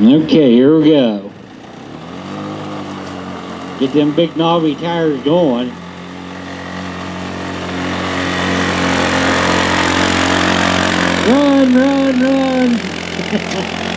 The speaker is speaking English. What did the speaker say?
Okay, here we go. Get them big knobby tires going. Run, run, run!